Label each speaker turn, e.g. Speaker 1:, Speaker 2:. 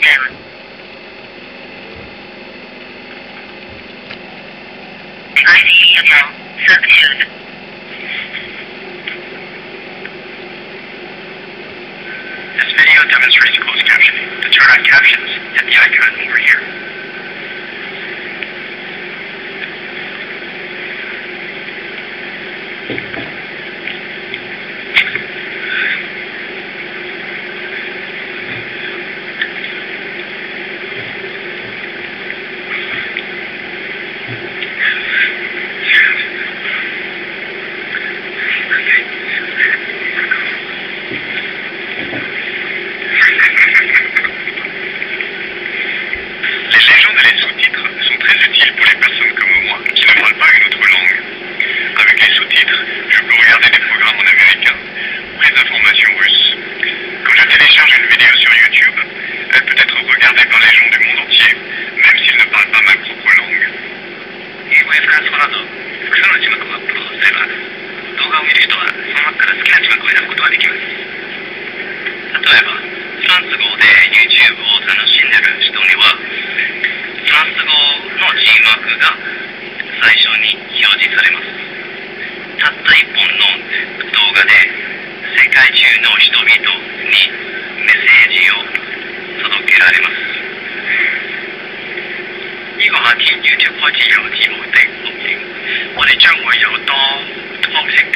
Speaker 1: Device signal subdued.
Speaker 2: This video demonstrates closed captioning. To turn on captions, hit the icon over here. Les légendes et les sous-titres sont très utiles pour les personnes comme moi qui ne parlent pas une autre langue. Avec les sous-titres, je peux regarder des programmes en américain ou les informations russes. Quand je télécharge une vidéo sur YouTube, elle peut être regardée par les gens du monde entier, même s'ils ne parlent pas ma propre langue.
Speaker 3: 英えば、フランス語で YouTube を楽しんでる人には、フランス語の字幕が最初に表示されます。たった1本の動画で、世界中の人々にメッセージを届けられます。呢個 YouTube 開始有字幕的錄影，我哋將會有多方式。